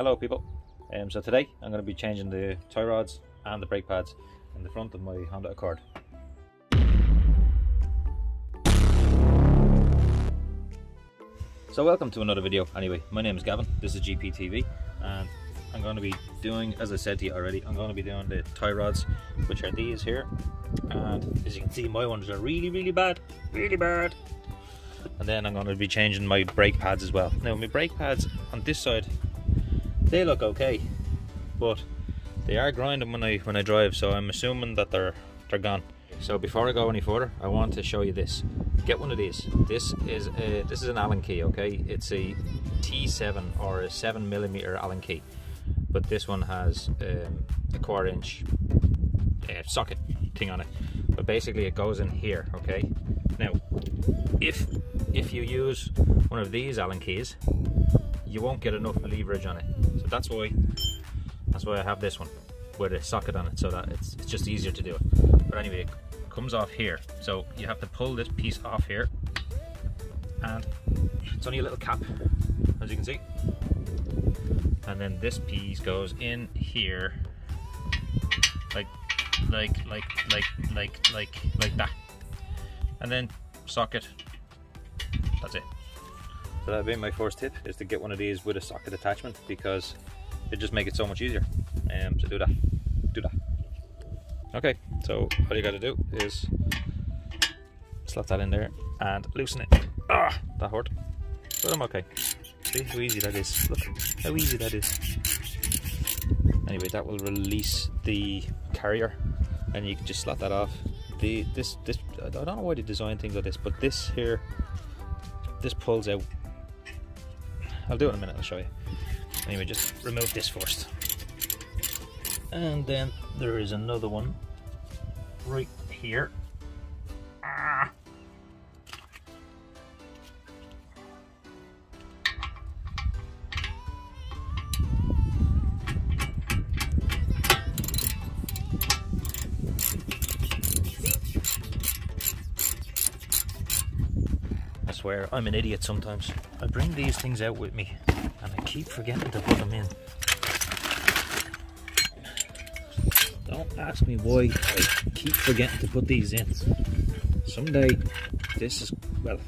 Hello people. Um, so today I'm going to be changing the tie rods and the brake pads in the front of my Honda Accord. So welcome to another video anyway. My name is Gavin, this is GPTV and I'm going to be doing, as I said to you already, I'm going to be doing the tie rods which are these here and as you can see my ones are really really bad, really bad and then I'm going to be changing my brake pads as well. Now my brake pads on this side they look okay but they are grinding when I when I drive so I'm assuming that they're they're gone. So before I go any further I want to show you this. Get one of these. This is a, this is an Allen key okay it's a T7 or a 7 millimeter Allen key but this one has um, a quarter inch uh, socket thing on it but basically it goes in here okay now if if you use one of these Allen keys you won't get enough leverage on it. So that's why that's why I have this one with a socket on it so that it's, it's just easier to do it. But anyway it comes off here. So you have to pull this piece off here and it's only a little cap as you can see. And then this piece goes in here like like like like like like like that. And then socket. That's it so that'd be my first tip is to get one of these with a socket attachment because it just make it so much easier. Um so do that. Do that. Okay so all you got to do is slot that in there and loosen it. Ah that hurt. But i'm okay. See how easy that is. Look how easy that is. Anyway that will release the carrier and you can just slot that off. The this this I don't know why they design things like this but this here this pulls out I'll do it in a minute I'll show you. Anyway just remove this first. And then there is another one right here swear, I'm an idiot sometimes. I bring these things out with me and I keep forgetting to put them in. Don't ask me why I keep forgetting to put these in. Someday, this is, well,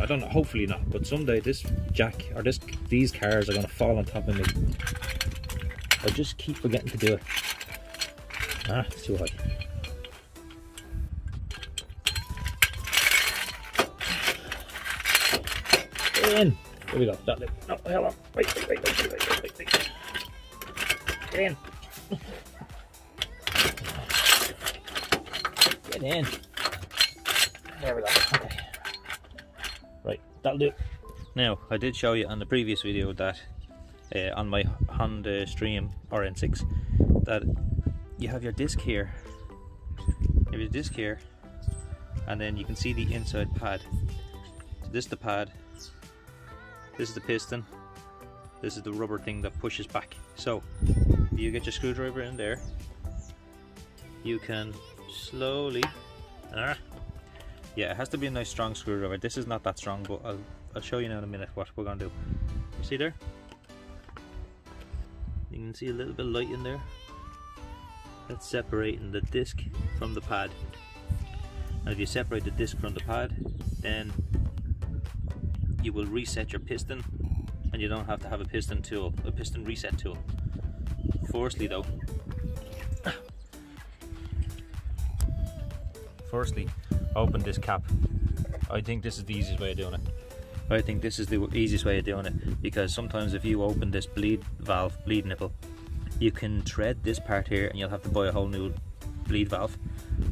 I don't know, hopefully not, but someday this jack, or this these cars are going to fall on top of me. I just keep forgetting to do it. Ah, it's too high. In. Here we go. That lip. No, hold on. Wait, wait, wait, wait, wait, wait, wait, wait. Get in. Get in. There we go. Okay. Right, that'll do. Now, I did show you on the previous video that uh, on my Honda Stream RN6 that you have your disc here. You have your disc here, and then you can see the inside pad. So this is the pad, this is the piston. This is the rubber thing that pushes back. So you get your screwdriver in there. You can slowly. Ah, yeah, it has to be a nice strong screwdriver. This is not that strong, but I'll, I'll show you now in a minute what we're gonna do. You see there? You can see a little bit of light in there. That's separating the disc from the pad. And if you separate the disc from the pad, then you will reset your piston and you don't have to have a piston tool, a piston reset tool. Firstly though, firstly, open this cap. I think this is the easiest way of doing it. I think this is the easiest way of doing it because sometimes if you open this bleed valve, bleed nipple, you can tread this part here and you'll have to buy a whole new bleed valve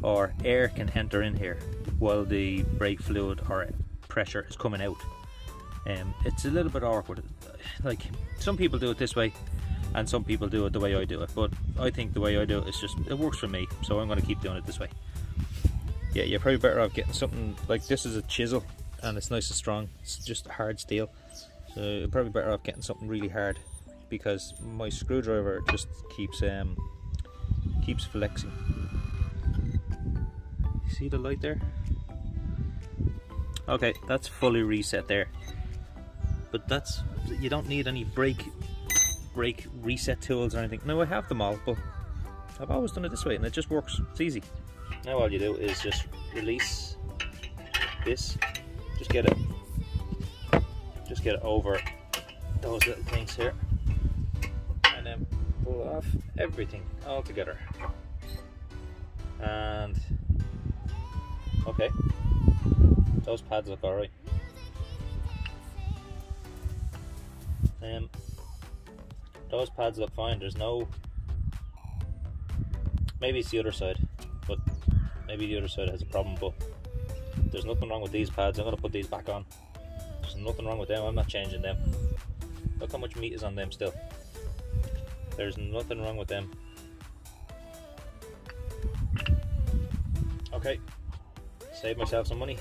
or air can enter in here while the brake fluid or pressure is coming out um, it's a little bit awkward. Like some people do it this way and some people do it the way I do it but I think the way I do it is just it works for me so I'm going to keep doing it this way. Yeah you're probably better off getting something like this is a chisel and it's nice and strong. It's just hard steel. So you're probably better off getting something really hard because my screwdriver just keeps um keeps flexing. See the light there? Okay that's fully reset there but that's you don't need any brake brake reset tools or anything. No, I have them all, but I've always done it this way and it just works. It's easy. Now all you do is just release this, just get it, just get it over those little things here and then pull off everything all together. And okay, those pads look alright. Um, those pads look fine. There's no. Maybe it's the other side, but maybe the other side has a problem. But there's nothing wrong with these pads. I'm gonna put these back on. There's nothing wrong with them. I'm not changing them. Look how much meat is on them still. There's nothing wrong with them. Okay, save myself some money.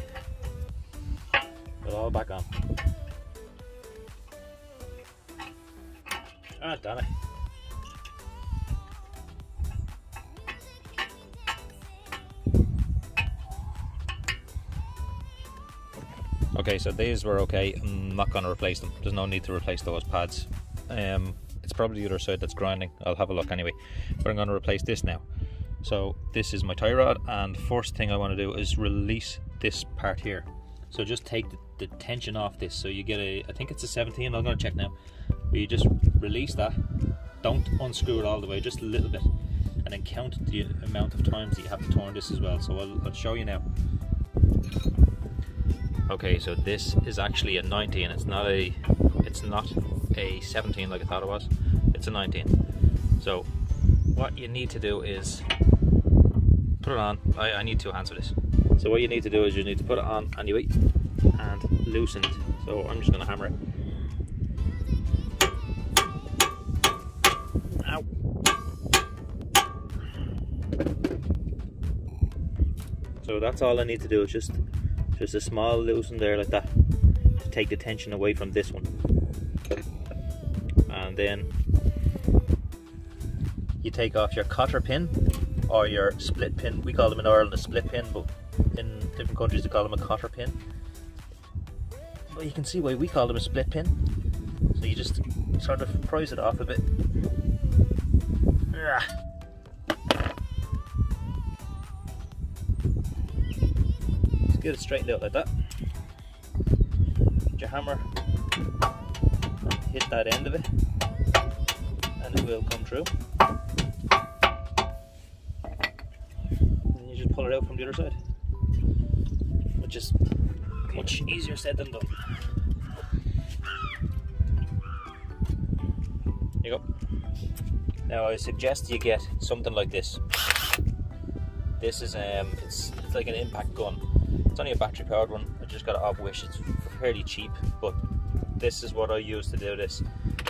Put it all back on. Ah, it. Okay, so these were okay. I'm not going to replace them. There's no need to replace those pads. Um, it's probably the other side that's grinding. I'll have a look anyway. But I'm going to replace this now. So this is my tie rod, and first thing I want to do is release this part here. So just take the, the tension off this. So you get a, I think it's a 17. I'm going to check now. But you just release that. Don't unscrew it all the way, just a little bit, and then count the amount of times that you have to turn this as well. So I'll, I'll show you now. Okay, so this is actually a 19. It's not a it's not a 17 like I thought it was. It's a 19. So what you need to do is put it on. I, I need two hands for this. So what you need to do is you need to put it on and you anyway and loosen it. So I'm just gonna hammer it. So that's all I need to do is just just a small loosen there like that to take the tension away from this one. And then you take off your cotter pin or your split pin. We call them in Ireland a split pin, but in different countries they call them a cotter pin. But you can see why we call them a split pin. So you just sort of prise it off a bit. Ah. Get it straightened out like that. Put your hammer hit that end of it and it will come through. And you just pull it out from the other side. Which is much easier said than done. There you go. Now I suggest you get something like this. This is um it's, it's like an impact gun only a battery powered one. I just got it off Wish. It's fairly cheap, but this is what I use to do this.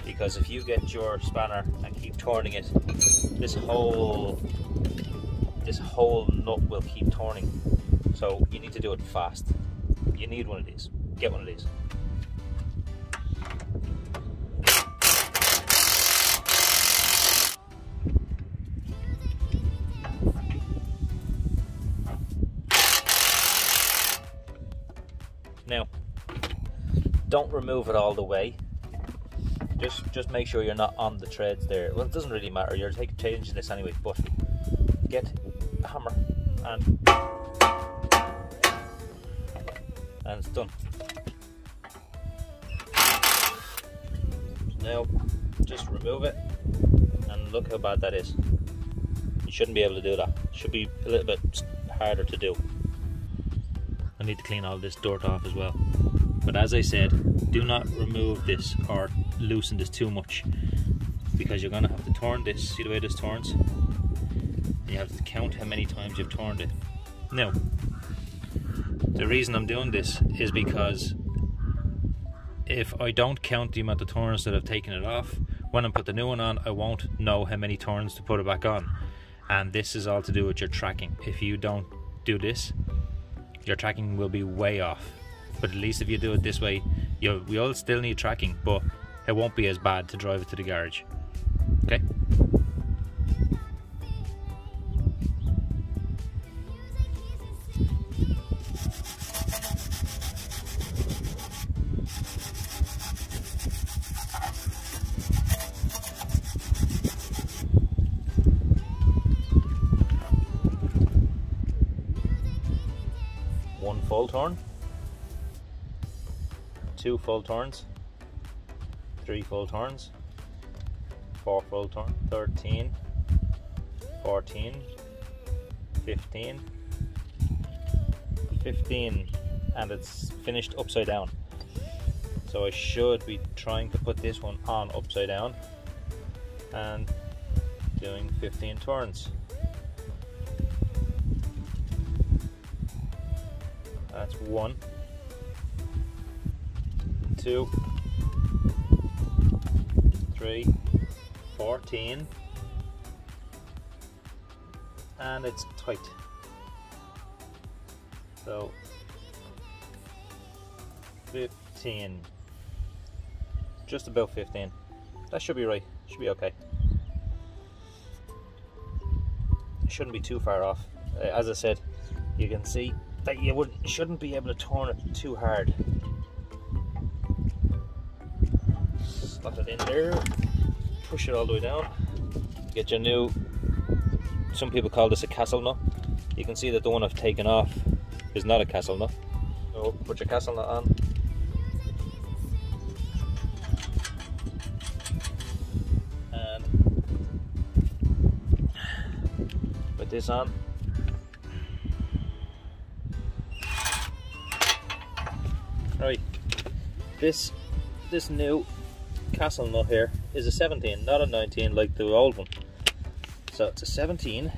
Because if you get your spanner and keep turning it, this whole this whole nut will keep turning. So you need to do it fast. You need one of these. Get one of these. Don't remove it all the way. Just just make sure you're not on the threads there. Well, it doesn't really matter. You're taking changing this anyway, but get a hammer and and it's done. Now, just remove it and look how bad that is. You shouldn't be able to do that. Should be a little bit harder to do. I need to clean all this dirt off as well. But as I said, do not remove this or loosen this too much because you're going to have to turn this. See the way this turns? You have to count how many times you've turned it. Now, the reason I'm doing this is because if I don't count the amount of turns that I've taken it off, when I put the new one on, I won't know how many turns to put it back on. And this is all to do with your tracking. If you don't do this, your tracking will be way off. But at least if you do it this way, you we all still need tracking, but it won't be as bad to drive it to the garage. Okay. One fault horn two full turns, three full turns, four full turn, 13, 14, 15, 15, and it's finished upside down. So I should be trying to put this one on upside down and doing 15 turns. That's one, two, three, 14, and it's tight. So 15, just about 15. That should be right, should be okay. Shouldn't be too far off. Uh, as I said, you can see that you wouldn't, shouldn't be able to turn it too hard. In there, push it all the way down. Get your new. Some people call this a castle nut. You can see that the one I've taken off is not a castle nut. So put your castle nut on. And put this on. Right, this this new castle nut here is a 17, not a 19 like the old one. So it's a 17.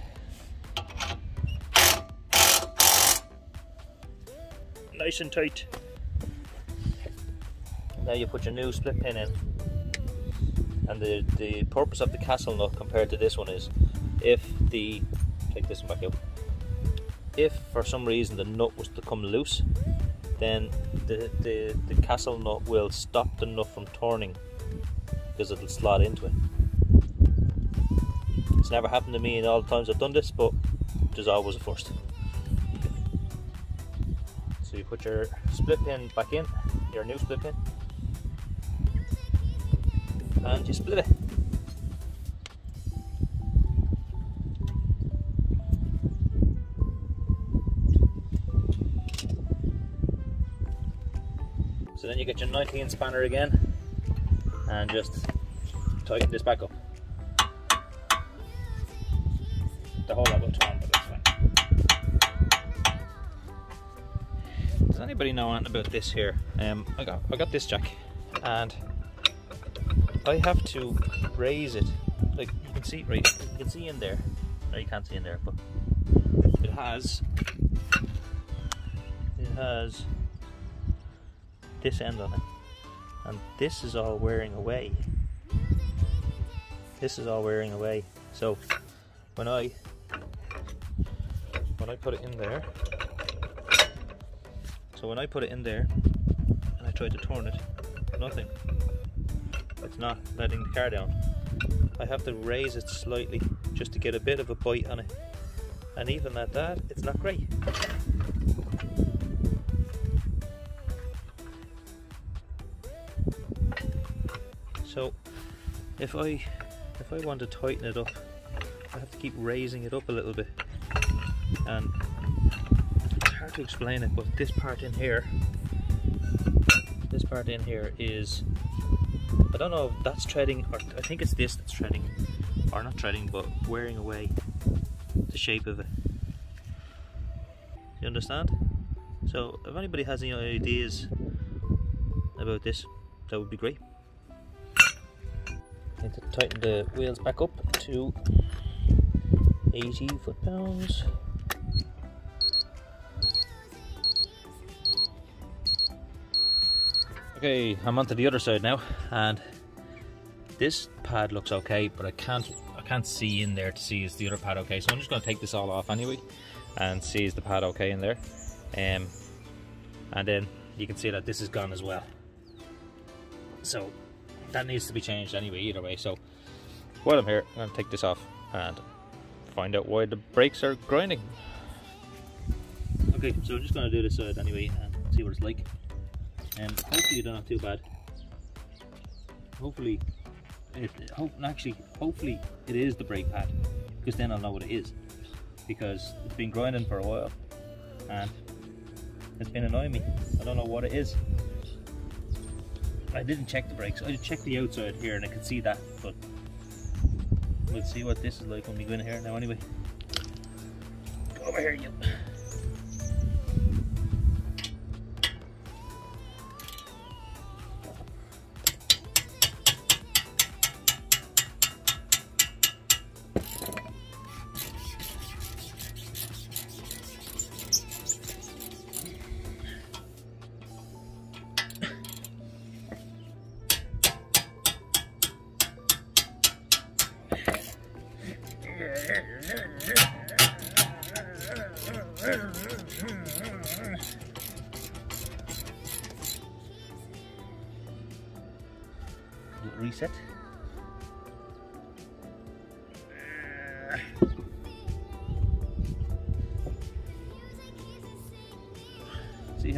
Nice and tight. Now you put your new split pin in. And the, the purpose of the castle nut compared to this one is if the take this one back out. If for some reason the nut was to come loose, then the, the, the castle nut will stop the nut from turning because it'll slot into it. It's never happened to me in all the times I've done this, but there's always a first. So you put your split pin back in, your new split pin, and you split it. So then you get your 19 spanner again and just tighten this back up. The whole lot will but fine. Does anybody know anything about this here? Um, I got I got this jack, and I have to raise it. Like you can see, right? You can see in there. No, you can't see in there, but it has it has this end on it and this is all wearing away. This is all wearing away. So when I when I put it in there so when I put it in there and I try to turn it nothing. It's not letting the car down. I have to raise it slightly just to get a bit of a bite on it. And even at that it's not great So if I if I want to tighten it up, I have to keep raising it up a little bit. And it's hard to explain it, but this part in here, this part in here is, I don't know if that's treading, or I think it's this that's treading, or not treading, but wearing away the shape of it. You understand? So if anybody has any ideas about this, that would be great. Need to tighten the wheels back up to 80 foot pounds. Okay, I'm onto the other side now, and this pad looks okay, but I can't I can't see in there to see is the other pad okay. So I'm just going to take this all off anyway, and see is the pad okay in there, um, and then you can see that this is gone as well. So that needs to be changed anyway, either way. So while I'm here, I'm going to take this off and find out why the brakes are grinding. Okay, so I'm just going to do this side anyway and see what it's like. And hopefully they're not too bad. Hopefully, it, hope, actually, hopefully it is the brake pad because then I'll know what it is. Because it's been grinding for a while and it's been annoying me. I don't know what it is. I didn't check the brakes. I checked the outside here and I could see that, but we'll see what this is like when we go in here now anyway. Go over here, you.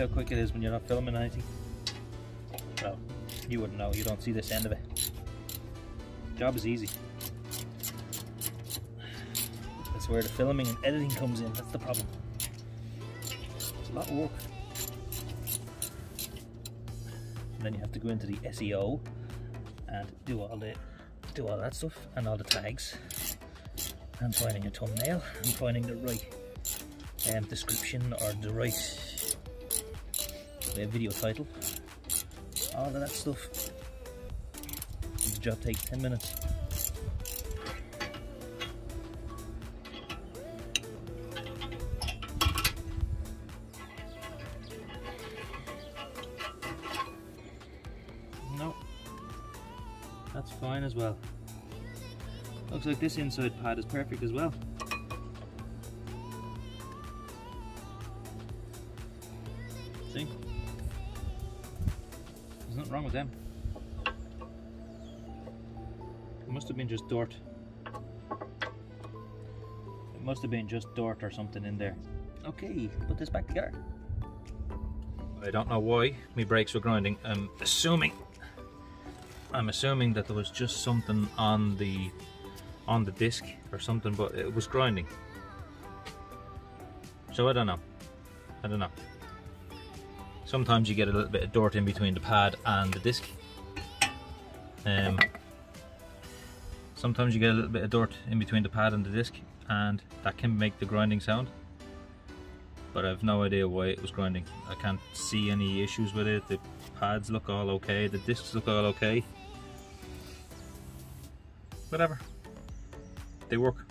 How quick it is when you're not filming anything? Well, you wouldn't know, you don't see this end of it. Job is easy. That's where the filming and editing comes in, that's the problem. It's a lot of work. And then you have to go into the SEO and do all the do all that stuff and all the tags and finding a thumbnail and finding the right um, description or the right uh, video title all of that stuff the job takes 10 minutes Nope. That's fine as well. Looks like this inside pad is perfect as well. Just dirt. It must have been just dirt or something in there. Okay, put this back together. I don't know why my brakes were grinding. I'm assuming I'm assuming that there was just something on the on the disc or something, but it was grinding. So I don't know. I don't know. Sometimes you get a little bit of dirt in between the pad and the disc. Um, sometimes you get a little bit of dirt in between the pad and the disc and that can make the grinding sound. But I have no idea why it was grinding. I can't see any issues with it. The pads look all okay, the discs look all okay whatever. They work.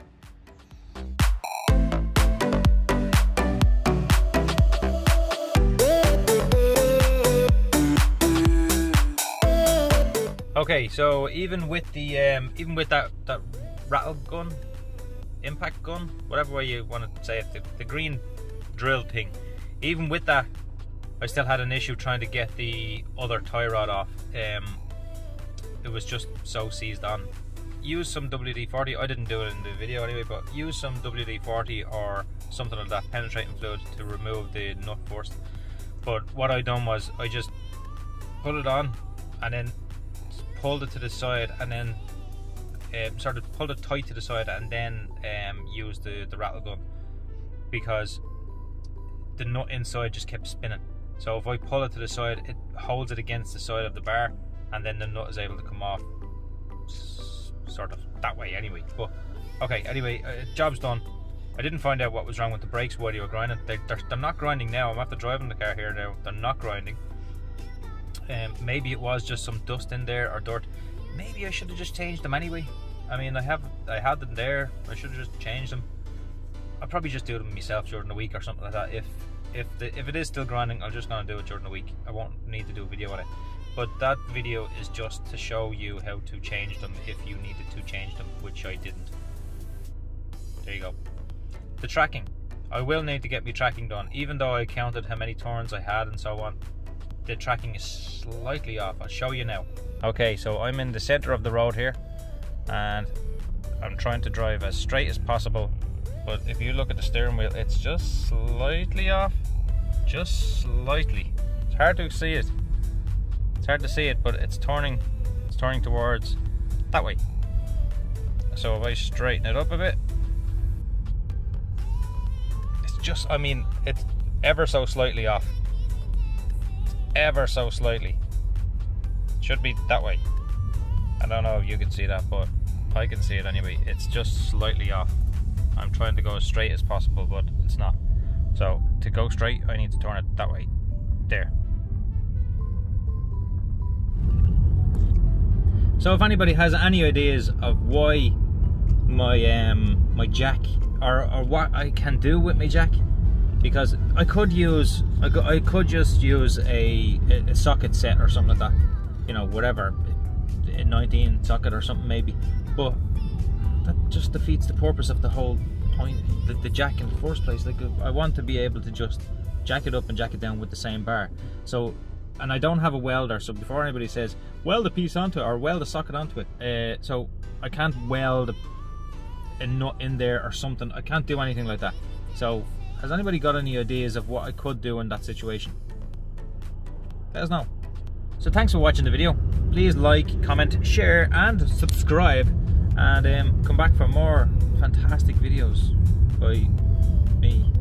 Okay, so even with the um, even with that that rattle gun, impact gun, whatever way you want to say it, the, the green drill thing, even with that, I still had an issue trying to get the other tie rod off. Um, it was just so seized on use some WD-40. I didn't do it in the video anyway, but use some WD-40 or something like that penetrating fluid to remove the nut first. But what I done was I just put it on and then pulled it to the side and then um, sort of pulled it tight to the side and then um, used the, the rattle gun because the nut inside just kept spinning. So if I pull it to the side, it holds it against the side of the bar and then the nut is able to come off sort of that way anyway. But okay, anyway, uh, job's done. I didn't find out what was wrong with the brakes while you were grinding. They, they're not grinding now. I'm after driving the car here now. They're not grinding. Um, maybe it was just some dust in there or dirt. Maybe I should have just changed them anyway. I mean, I have I had them there. I should have just changed them. I'll probably just do them myself during the week or something like that. If if the, if it is still grinding, I'm just gonna do it during the week. I won't need to do a video on it but that video is just to show you how to change them if you needed to change them which I didn't there you go the tracking I will need to get my tracking done even though I counted how many turns I had and so on the tracking is slightly off. I'll show you now. Okay so I'm in the center of the road here and I'm trying to drive as straight as possible. But if you look at the steering wheel it's just slightly off. Just slightly. It's hard to see it. It's hard to see it, but it's turning, it's turning towards that way. So if I straighten it up a bit, it's just, I mean, it's ever so slightly off. Ever so slightly. Should be that way. I don't know if you can see that, but I can see it anyway. It's just slightly off. I'm trying to go as straight as possible, but it's not. So to go straight, I need to turn it that way. There. So if anybody has any ideas of why my um my jack or, or what I can do with my jack because I could use I could, just use a, a socket set or something like that you know whatever a 19 socket or something maybe. But that just defeats the purpose of the whole point the, the jack in the first place. Like I want to be able to just jack it up and jack it down with the same bar. So and I don't have a welder so before anybody says weld a piece onto it or weld a socket onto it uh, so I can't weld a nut in there or something. I can't do anything like that. So has anybody got any ideas of what I could do in that situation? Let us know. So thanks for watching the video. Please like, comment, share and subscribe and um, come back for more fantastic videos by me.